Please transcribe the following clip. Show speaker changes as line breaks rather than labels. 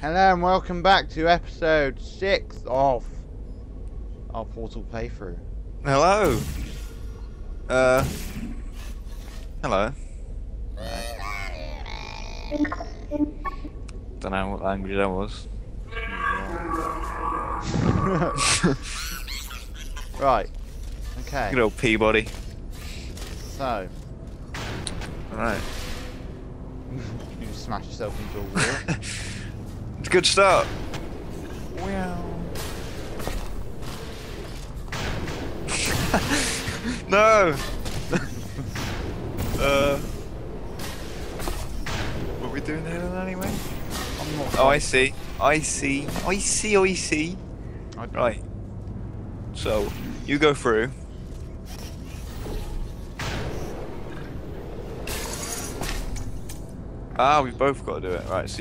Hello and welcome back to episode 6 of our Portal playthrough.
Hello. Uh. Hello. Don't know what language that was.
right. Okay.
Good old P-body.
So,
Alright.
you smash yourself into a wall.
It's a good start. Wow. no! uh. What are we doing here anyway?
I'm not
Oh, I see. I see. I see. I see.
I-
Right. So, you go through. Ah, we've both got to do it. Right, so